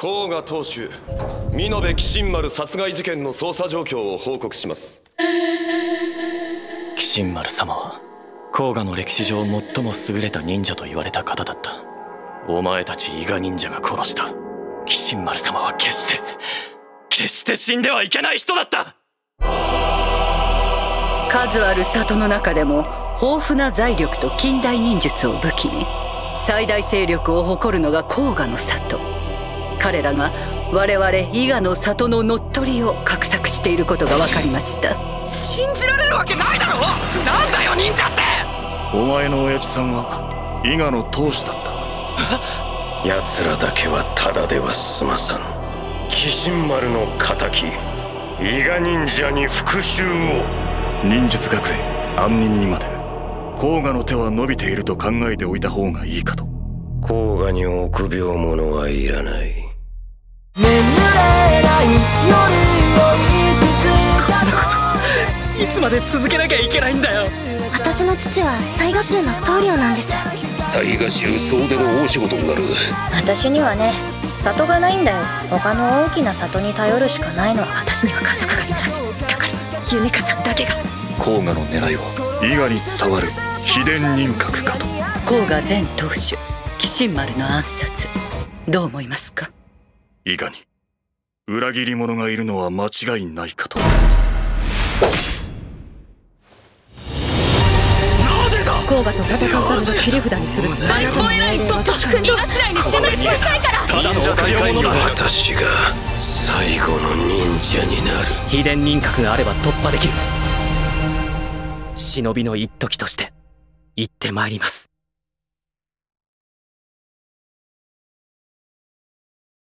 甲賀当主美濃部紀信丸殺害事件の捜査状況を報告します。紀信丸様は甲賀の歴史上最も優れた忍者と言われた方だった。お前たち伊賀忍者が殺した。紀信丸様は決して決して死んではいけない人だった。数ある里の中でも豊富な財力と近代忍術を武器に最大勢力を誇るのが甲賀の里彼らが我々伊賀の里の乗っ取りを画策していることが分かりました。信じられるわけないだろなんだよ忍者って！お前の親父さんは伊賀の当主だった。奴らだけはただでは済まさん。鬼神丸の敵伊賀忍者に復讐を。忍術学園安忍にまで。甲賀の手は伸びていると考えておいた方がいいかと。甲賀に臆病者はいらないつまで続けなきゃいけないんだよ。私の父は雑賀衆の棟梁なんです。雑賀衆総出の大仕事になる。私にはね里がないんだよ。他の大きな里に頼るしかないの。私には家族がいない。だからユ香さんだけが。甲賀の狙いは伊賀に伝わる。秘伝人格かと。甲賀前当主紀信丸の暗殺。どう思いますか？伊賀に。裏切り者がいるのは間違いないかと甲賀と戦うための切り札にするつもりあいつの偉いとっとく逃がしないに死ぬ小さいからただ。の大物だ私が最後の忍者になる秘伝人格があれば突破できる。忍びの一時として行ってまいります